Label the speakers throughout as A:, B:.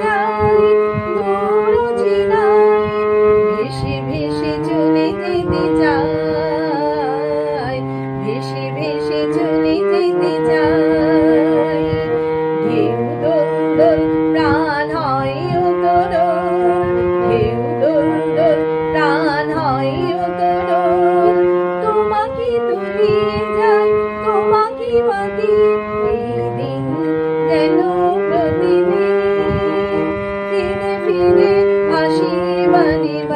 A: जा money.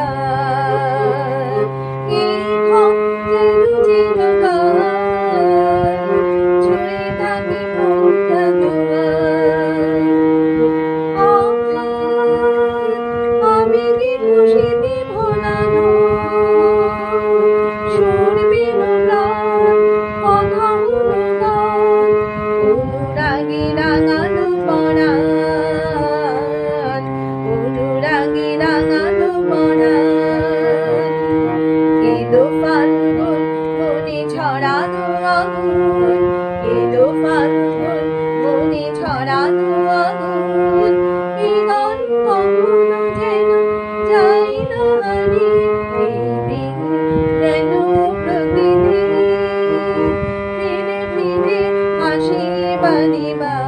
A: Money, Bunny.